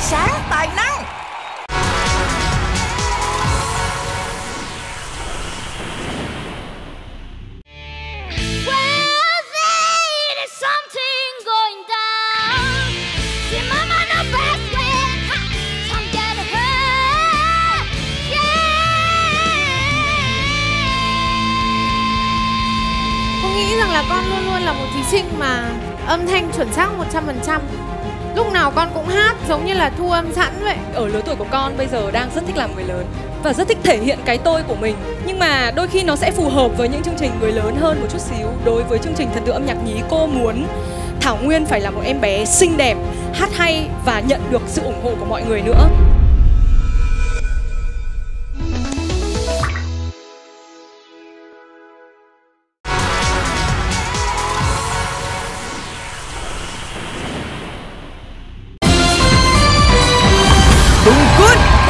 sáng tài năng nghĩ rằng là con luôn luôn là một thí sinh mà âm thanh chuẩn xác 100%. Lúc nào con cũng hát giống như là thu âm sẵn vậy. ở lứa tuổi của con bây giờ đang rất thích làm người lớn và rất thích thể hiện cái tôi của mình. Nhưng mà đôi khi nó sẽ phù hợp với những chương trình người lớn hơn một chút xíu. Đối với chương trình thần tượng âm nhạc nhí, cô muốn Thảo Nguyên phải là một em bé xinh đẹp, hát hay và nhận được sự ủng hộ của mọi người nữa. Tùng Quân